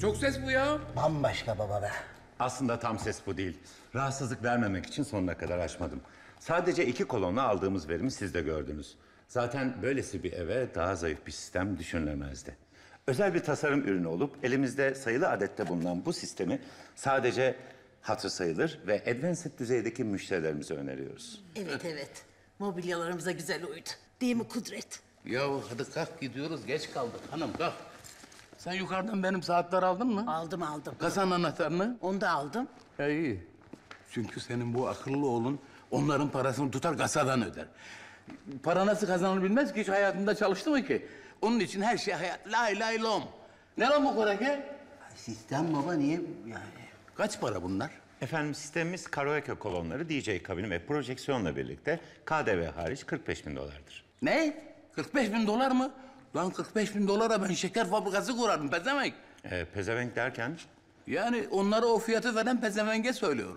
Çok ses bu ya. Bambaşka baba be. Aslında tam ses bu değil. Rahatsızlık vermemek için sonuna kadar açmadım. Sadece iki kolonla aldığımız verimi siz de gördünüz. Zaten böylesi bir eve daha zayıf bir sistem düşünülemezdi. Özel bir tasarım ürünü olup elimizde sayılı adette bulunan bu sistemi sadece hatır sayılır ve advanced düzeydeki müşterilerimize öneriyoruz. Evet evet. Mobilyalarımıza güzel uydu. Değil mi Kudret? Ya hadi kalk gidiyoruz. Geç kaldık hanım kalk. Sen yukarıdan benim saatler aldın mı? Aldım aldım. Kasanın anahtarını. Onu da aldım. Ya iyi. Çünkü senin bu akıllı oğlun onların parasını tutar kasadan öder. Para nasıl kazanılır bilmez ki hiç hayatında çalıştı mı ki? Onun için her şey hayat lay lay lom. Ne lan bu para ki? Sistem baba niye yani? Kaç para bunlar? Efendim sistemimiz karaoke kolonları, DJ kabini ve projeksiyonla birlikte KDV hariç 45 bin dolardır. Ne? 45 bin dolar mı? Lan 45 bin dolara ben şeker fabrikası kurarım pezevenk. Ee, pezevenk derken Yani onlara o fiyatı veren pezevenge söylüyorum.